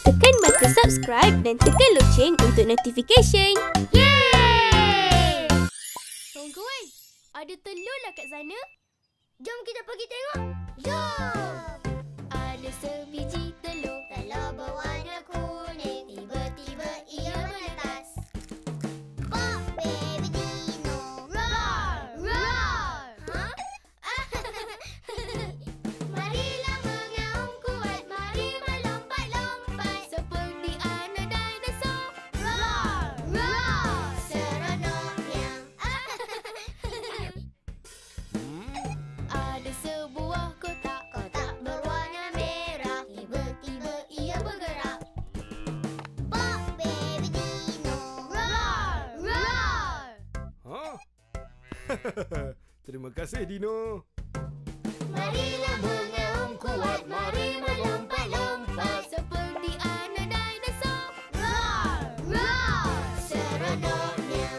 Tekan button subscribe dan tekan loceng untuk notification. Yeay! Tunggu? Ada telur lah kat sana. Jom kita pergi tengok. Jom! Terima kasih Dino. Marilah mengaum kuat. Mari melompat-lompat. Seperti anak dinosaur. Roar! Roar! Seronoknya.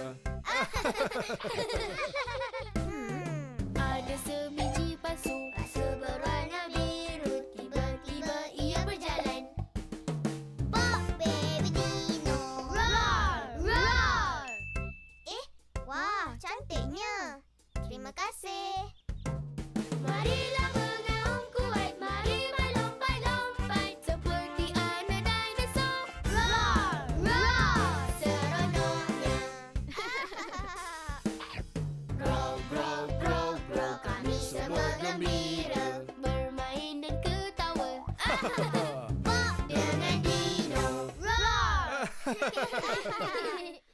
kasih. Marilah mengaum kuat. Mari melompat-lompat. Seperti anak dinosaur. Roar! Roar! Seronoknya. grow, grow, grow, grow. Kami semua gembira. Bermain dan ketawa. Pop dengan dino. Roar!